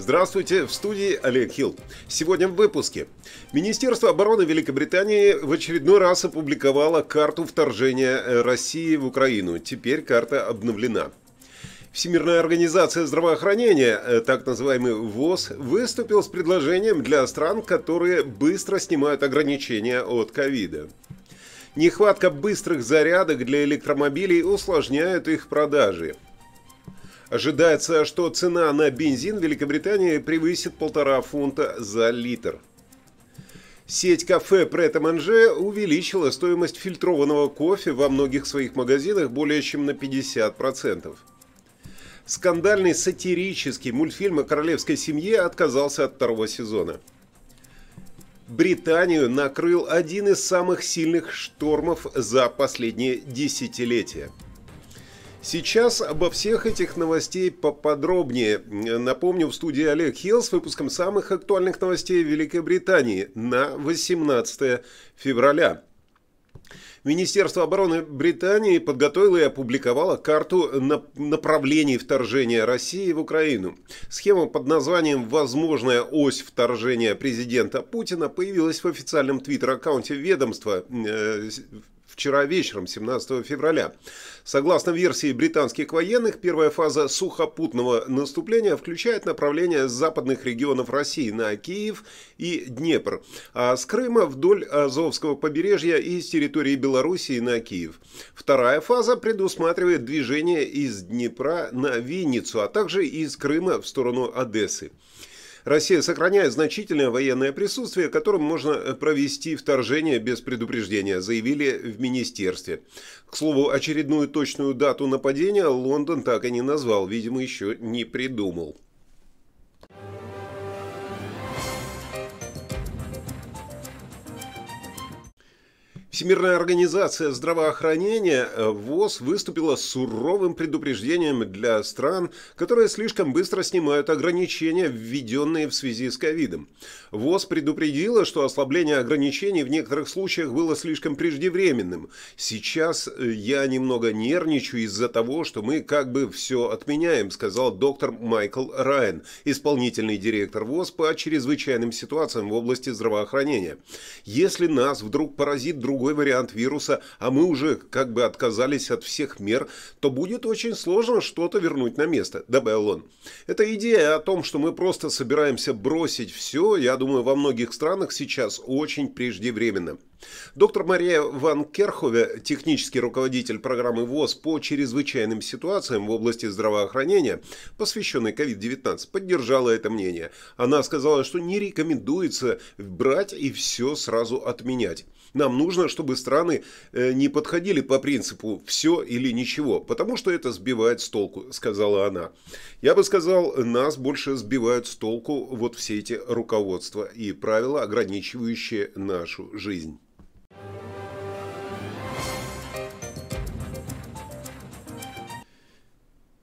Здравствуйте, в студии Олег Хилл. Сегодня в выпуске. Министерство обороны Великобритании в очередной раз опубликовало карту вторжения России в Украину. Теперь карта обновлена. Всемирная организация здравоохранения, э, так называемый ВОЗ, выступил с предложением для стран, которые быстро снимают ограничения от ковида. Нехватка быстрых зарядок для электромобилей усложняет их продажи. Ожидается, что цена на бензин в Великобритании превысит полтора фунта за литр. Сеть кафе Прет Манже увеличила стоимость фильтрованного кофе во многих своих магазинах более чем на 50%. Скандальный сатирический мультфильм о королевской семье отказался от второго сезона. Британию накрыл один из самых сильных штормов за последние десятилетия. Сейчас обо всех этих новостей поподробнее. Напомню, в студии Олег Хилл с выпуском самых актуальных новостей Великобритании на 18 февраля. Министерство обороны Британии подготовило и опубликовало карту направлений вторжения России в Украину. Схема под названием «Возможная ось вторжения президента Путина» появилась в официальном твиттер-аккаунте ведомства э, вчера вечером, 17 февраля. Согласно версии британских военных, первая фаза сухопутного наступления включает направление с западных регионов России на Киев и Днепр, а с Крыма вдоль Азовского побережья и с территории Белоруссии на Киев. Вторая фаза предусматривает движение из Днепра на Винницу, а также из Крыма в сторону Одессы. Россия сохраняет значительное военное присутствие, которым можно э, провести вторжение без предупреждения, заявили в министерстве. К слову, очередную точную дату нападения Лондон так и не назвал, видимо, еще не придумал. Всемирная организация здравоохранения э, ВОЗ выступила с суровым предупреждением для стран, которые слишком быстро снимают ограничения, введенные в связи с ковидом. ВОЗ предупредила, что ослабление ограничений в некоторых случаях было слишком преждевременным. Сейчас э, я немного нервничаю из-за того, что мы как бы все отменяем, сказал доктор Майкл Райан, исполнительный директор ВОЗ по чрезвычайным ситуациям в области здравоохранения. Если нас вдруг поразит друг другой вариант вируса, а мы уже как бы отказались от всех мер, то будет очень сложно что-то вернуть на место, добавил он. Эта идея о том, что мы просто собираемся бросить все, я думаю, во многих странах сейчас очень преждевременно. Доктор Мария Ван Керхове, технический руководитель программы ВОЗ по чрезвычайным ситуациям в области здравоохранения, посвященной COVID-19, поддержала это мнение. Она сказала, что не рекомендуется брать и все сразу отменять. Нам нужно, чтобы страны э, не подходили по принципу «все или ничего», потому что это сбивает с толку, сказала она. Я бы сказал, нас больше сбивают с толку вот все эти руководства и правила, ограничивающие нашу жизнь.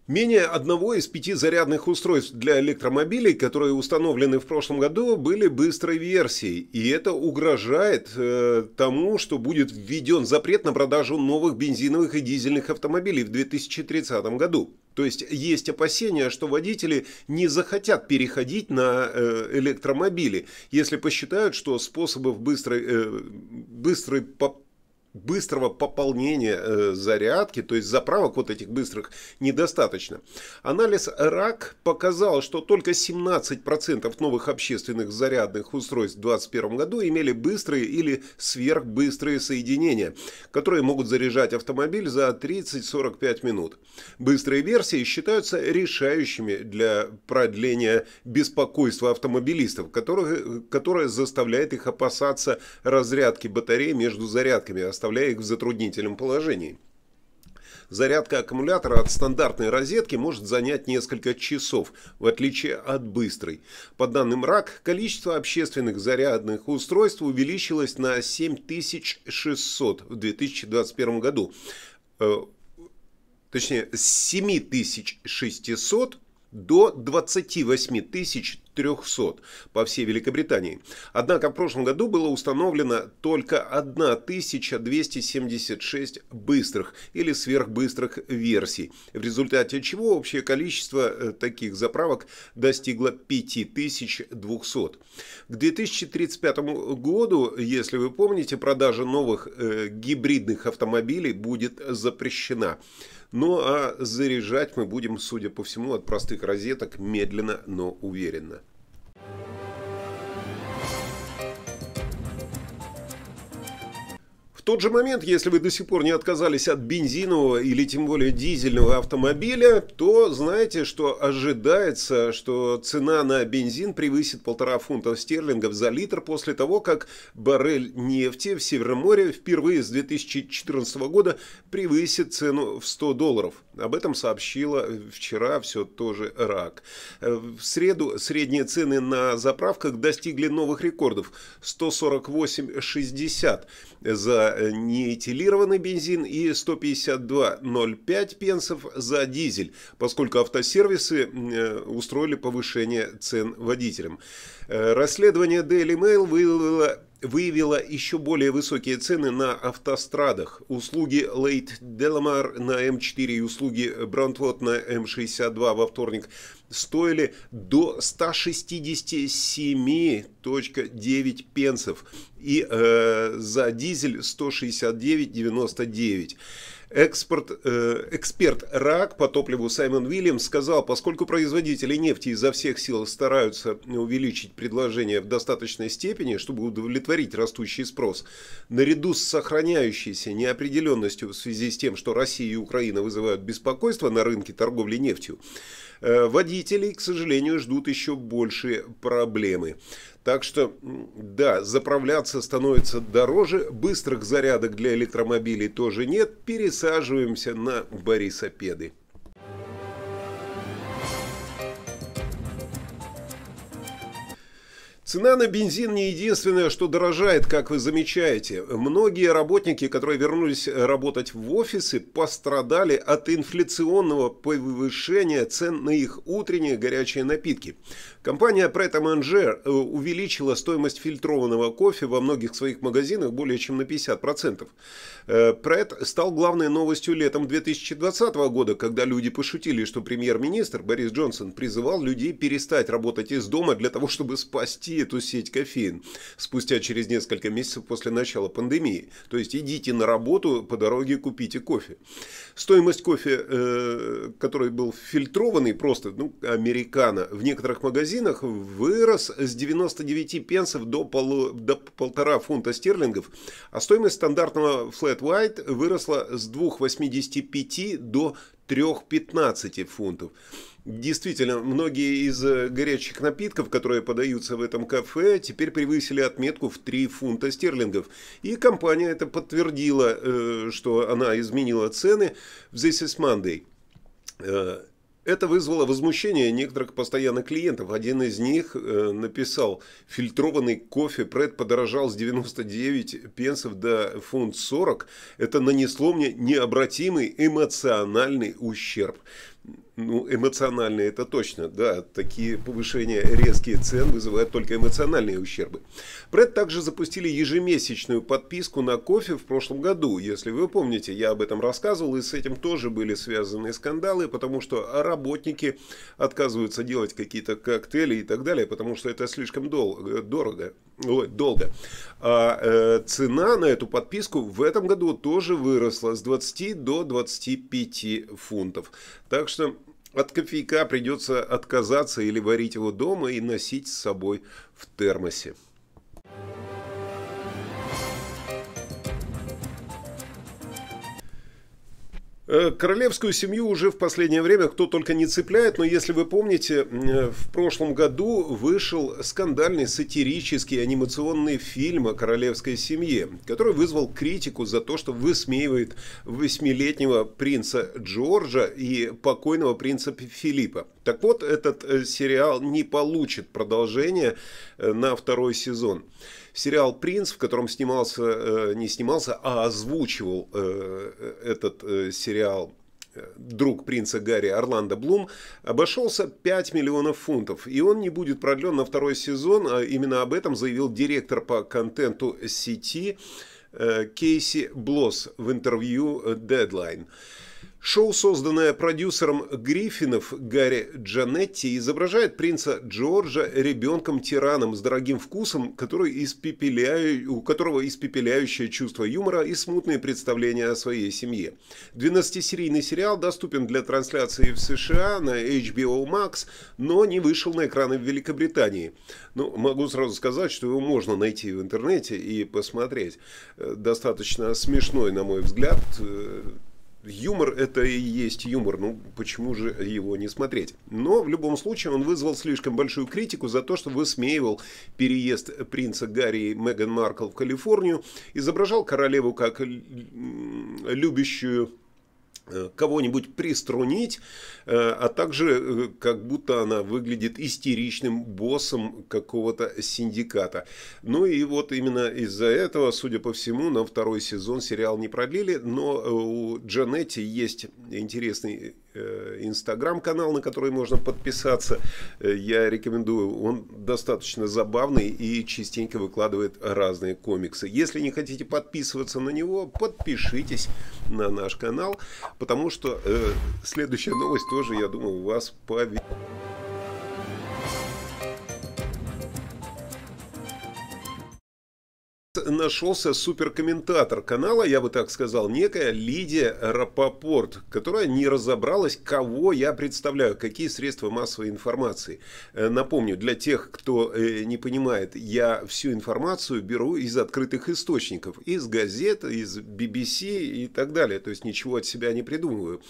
Менее одного из пяти зарядных устройств для электромобилей, которые установлены в прошлом году, были быстрой версией. И это угрожает э, тому, что будет введен запрет на продажу новых бензиновых и дизельных автомобилей в 2030 году. То есть есть опасения, что водители не захотят переходить на э, электромобили, если посчитают, что способов быстрой, э, быстрой быстрого пополнения э, зарядки, то есть заправок вот этих быстрых, недостаточно. Анализ РАК показал, что только 17% новых общественных зарядных устройств в 2021 году имели быстрые или сверхбыстрые соединения, которые могут заряжать автомобиль за 30-45 минут. Быстрые версии считаются решающими для продления беспокойства автомобилистов, которое, которое заставляет их опасаться разрядки батареи между зарядками, оставляя их в затруднительном положении. Зарядка аккумулятора от стандартной розетки может занять несколько часов, в отличие от быстрой. По данным РАК, количество общественных зарядных устройств увеличилось на 7600 в 2021 году. Э, точнее, с 7600 до 28 тысяч 300 по всей Великобритании. Однако в прошлом году было установлено только 1276 быстрых или сверхбыстрых версий, в результате чего общее количество э, таких заправок достигло 5200. К 2035 году, если вы помните, продажа новых э, гибридных автомобилей будет запрещена. Ну а заряжать мы будем, судя по всему, от простых розеток медленно, но уверенно. Тот же момент, если вы до сих пор не отказались от бензинового или тем более дизельного автомобиля, то знаете, что ожидается, что цена на бензин превысит полтора фунта стерлингов за литр после того, как баррель нефти в Северном море впервые с 2014 года превысит цену в 100 долларов. Об этом сообщила вчера все тоже РАК. В среду средние цены на заправках достигли новых рекордов 148,60 за неэтилированный бензин и 152,05 пенсов за дизель, поскольку автосервисы э, устроили повышение цен водителям. Э, расследование Daily Mail выявило выявила еще более высокие цены на автострадах. Услуги Лейт Деламар на М4 и услуги Брантвот на М62 во вторник стоили до 167,9 пенсов и э, за дизель 169,99. Экспорт, э, эксперт РАК по топливу Саймон Уильямс сказал, поскольку производители нефти изо всех сил стараются увеличить предложение в достаточной степени, чтобы удовлетворить растущий спрос, наряду с сохраняющейся неопределенностью в связи с тем, что Россия и Украина вызывают беспокойство на рынке торговли нефтью, э, водителей, к сожалению, ждут еще большие проблемы. Так что, да, заправляться становится дороже, быстрых зарядок для электромобилей тоже нет, пересаживаемся на Борисопеды. Цена на бензин не единственное, что дорожает, как вы замечаете. Многие работники, которые вернулись работать в офисы, пострадали от инфляционного повышения цен на их утренние горячие напитки. Компания Pret Manger э, увеличила стоимость фильтрованного кофе во многих своих магазинах более чем на 50%. Pret э, стал главной новостью летом 2020 года, когда люди пошутили, что премьер-министр Борис Джонсон призывал людей перестать работать из дома для того, чтобы спасти эту сеть кофеин спустя через несколько месяцев после начала пандемии. То есть идите на работу, по дороге купите кофе. Стоимость кофе, э, который был фильтрованный, просто ну, американо, в некоторых магазинах вырос с 99 пенсов до, полу, до полтора фунта стерлингов, а стоимость стандартного Flat White выросла с 2,85 до 3,15 фунтов. Действительно, многие из э, горячих напитков, которые подаются в этом кафе, теперь превысили отметку в 3 фунта стерлингов. И компания это подтвердила, э, что она изменила цены в This is Monday. Это вызвало возмущение некоторых постоянных клиентов. Один из них э, написал, фильтрованный кофе Пред подорожал с 99 пенсов до фунт 40. Это нанесло мне необратимый эмоциональный ущерб. Ну, эмоциональные это точно, да. Такие повышения резкие цен вызывают только эмоциональные ущербы. Пред также запустили ежемесячную подписку на кофе в прошлом году. Если вы помните, я об этом рассказывал, и с этим тоже были связаны скандалы, потому что работники отказываются делать какие-то коктейли и так далее, потому что это слишком дол дорого, ой, долго. А э, цена на эту подписку в этом году тоже выросла с 20 до 25 фунтов. Так что от кофейка придется отказаться или варить его дома и носить с собой в термосе. Королевскую семью уже в последнее время кто только не цепляет, но если вы помните, э, в прошлом году вышел скандальный сатирический анимационный фильм о королевской семье, который вызвал критику за то, что высмеивает восьмилетнего принца Джорджа и покойного принца Филиппа. Так вот, этот э, сериал не получит продолжения на второй сезон. Сериал «Принц», в котором снимался, э, не снимался, а озвучивал э, этот э, сериал друг принца Гарри Орландо Блум, обошелся 5 миллионов фунтов, и он не будет продлен на второй сезон, а именно об этом заявил директор по контенту сети Кейси Блосс в интервью Deadline. Шоу, созданное продюсером Гриффинов Гарри Джанетти, изображает принца Джорджа ребенком-тираном с дорогим вкусом, который испепеляю... у которого испепеляющее чувство юмора и смутные представления о своей семье. 12-серийный сериал доступен для трансляции в США на HBO Max, но не вышел на экраны в Великобритании. Ну, могу сразу сказать, что его можно найти в интернете и посмотреть. Э, достаточно смешной, на мой взгляд, э, Юмор это и есть юмор, ну почему же его не смотреть? Но в любом случае он вызвал слишком большую критику за то, что высмеивал переезд принца Гарри и Меган Маркл в Калифорнию, изображал королеву как любящую кого-нибудь приструнить, э, а также э, как будто она выглядит истеричным боссом какого-то синдиката. Ну и вот именно из-за этого, судя по всему, на второй сезон сериал не продлили, но у Джанетти есть интересный инстаграм-канал, на который можно подписаться. Я рекомендую, он достаточно забавный и частенько выкладывает разные комиксы. Если не хотите подписываться на него, подпишитесь на наш канал потому что э, следующая новость тоже, я думаю, вас поведет. Нашелся суперкомментатор канала, я бы так сказал, некая Лидия Рапопорт, которая не разобралась, кого я представляю, какие средства массовой информации. Э, напомню, для тех, кто э, не понимает, я всю информацию беру из открытых источников, из газет, из BBC и так далее, то есть ничего от себя не придумываю.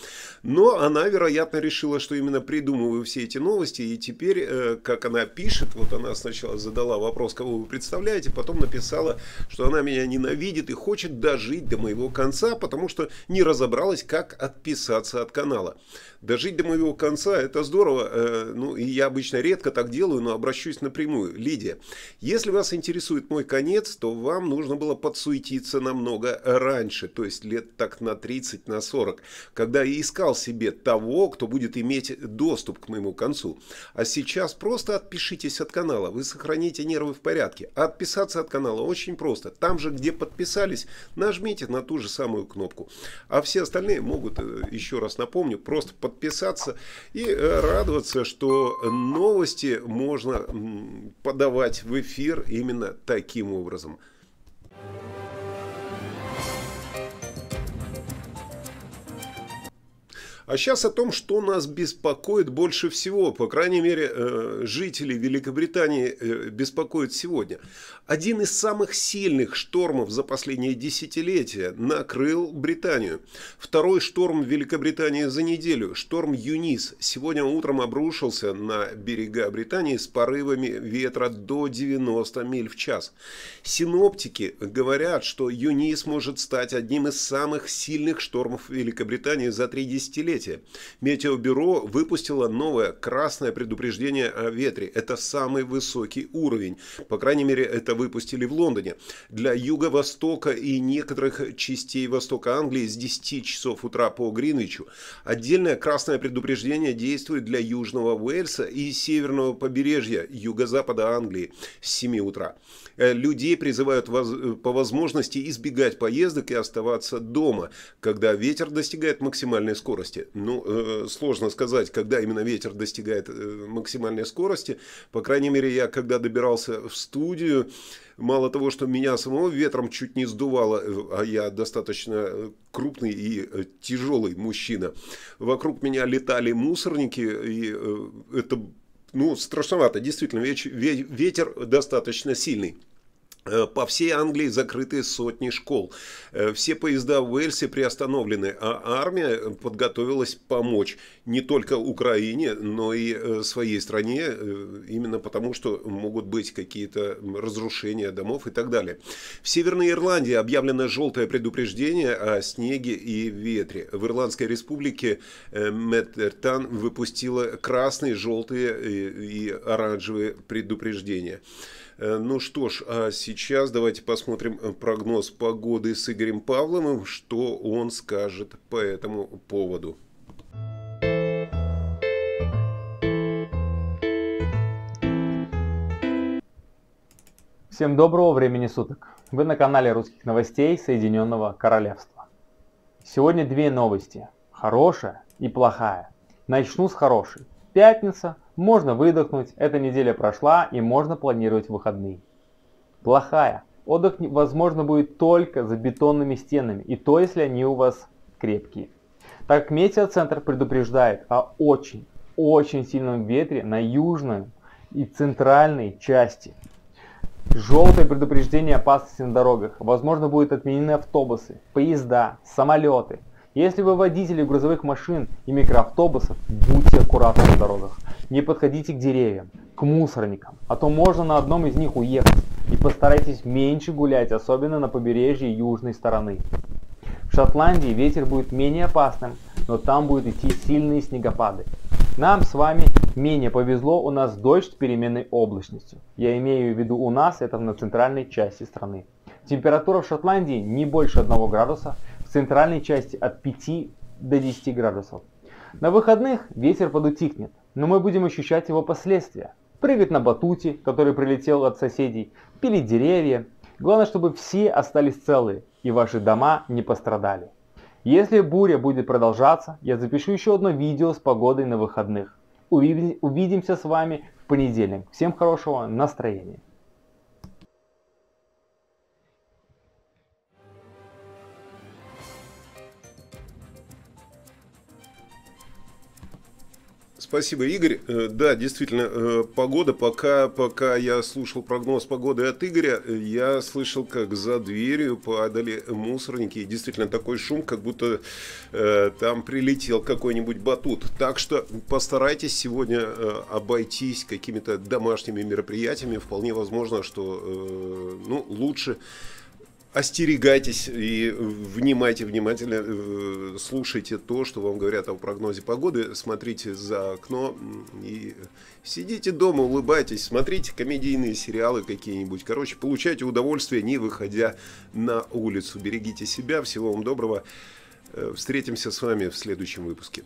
Но она, вероятно, решила, что именно придумываю все эти новости, и теперь, э, как она пишет, вот она сначала задала вопрос, кого вы представляете, потом написала, что она меня ненавидит и хочет дожить до моего конца, потому что не разобралась, как отписаться от канала. Дожить до моего конца – это здорово. Э, ну, и я обычно редко так делаю, но обращусь напрямую. Лидия, если вас интересует мой конец, то вам нужно было подсуетиться намного раньше, то есть лет так на 30, на 40, когда я искал себе того, кто будет иметь доступ к моему концу. А сейчас просто отпишитесь от канала, вы сохраните нервы в порядке. Отписаться от канала очень просто. Там же, где подписались, нажмите на ту же самую кнопку. А все остальные могут, э, еще раз напомню, просто подписаться и э, радоваться, что новости можно подавать в эфир именно таким образом. А сейчас о том, что нас беспокоит больше всего, по крайней мере, э, жителей Великобритании э, беспокоит сегодня. Один из самых сильных штормов за последние десятилетия накрыл Британию. Второй шторм Великобритании за неделю, шторм Юнис, сегодня утром обрушился на берега Британии с порывами ветра до 90 миль в час. Синоптики говорят, что Юнис может стать одним из самых сильных штормов Великобритании за три десятилетия десятилетия. Метеобюро выпустило новое красное предупреждение о ветре. Это самый высокий уровень. По крайней мере, это выпустили в Лондоне. Для юго-востока и некоторых частей востока Англии с 10 часов утра по Гринвичу. Отдельное красное предупреждение действует для Южного Уэльса и северного побережья юго-запада Англии с 7 утра. Э, людей призывают по возможности избегать поездок и оставаться дома, когда ветер достигает максимальной скорости. Ну, э, сложно сказать, когда именно ветер достигает максимальной скорости. По крайней мере, я когда добирался в студию, мало того, что меня самого ветром чуть не сдувало, а я достаточно крупный и тяжелый мужчина, вокруг меня летали мусорники, и это ну, страшновато, действительно, ветер достаточно сильный. Э, по всей Англии закрыты сотни школ. Э, все поезда в Уэльсе приостановлены, а армия подготовилась помочь не только Украине, но и э, своей стране, именно потому что могут быть какие-то разрушения домов и так далее. В Северной Ирландии объявлено желтое предупреждение о снеге и ветре. В Ирландской республике Меттертан выпустила красные, желтые и оранжевые предупреждения. Э, ну что ж, а сейчас давайте посмотрим э, прогноз погоды с Игорем Павловым, что он скажет по этому поводу. Всем доброго времени суток. Вы на канале русских новостей Соединенного Королевства. Сегодня две новости. Хорошая и плохая. Начну с хорошей. Пятница, можно выдохнуть, эта неделя прошла и можно планировать выходные. Плохая. Отдых возможно будет только за бетонными стенами, и то если они у вас крепкие. Так как метеоцентр предупреждает о очень, очень сильном ветре на южной и центральной части. Желтое предупреждение опасности на дорогах. Возможно будут отменены автобусы, поезда, самолеты. Если вы водители грузовых машин и микроавтобусов, будьте аккуратны на дорогах. Не подходите к деревьям, к мусорникам, а то можно на одном из них уехать. И постарайтесь меньше гулять, особенно на побережье южной стороны. В Шотландии ветер будет менее опасным, но там будут идти сильные снегопады. Нам с вами менее повезло, у нас дождь с переменной облачностью. Я имею в виду у нас, это на центральной части страны. Температура в Шотландии не больше 1 градуса, в центральной части от 5 до 10 градусов. На выходных ветер подутихнет, но мы будем ощущать его последствия. Прыгать на батуте, который прилетел от соседей, пилить деревья. Главное, чтобы все остались целые и ваши дома не пострадали. Если буря будет продолжаться, я запишу еще одно видео с погодой на выходных. Увидимся с вами в понедельник. Всем хорошего настроения. Спасибо, Игорь. Э, да, действительно, э, погода, пока, пока я слушал прогноз погоды от Игоря, я слышал, как за дверью падали мусорники. И действительно такой шум, как будто э, там прилетел какой-нибудь батут. Так что постарайтесь сегодня э, обойтись какими-то домашними мероприятиями. Вполне возможно, что э, ну, лучше остерегайтесь и внимайте внимательно, э, слушайте то, что вам говорят о прогнозе погоды, смотрите за окно и сидите дома, улыбайтесь, смотрите комедийные сериалы какие-нибудь. Короче, получайте удовольствие, не выходя на улицу. Берегите себя, всего вам доброго. Э, встретимся с вами в следующем выпуске.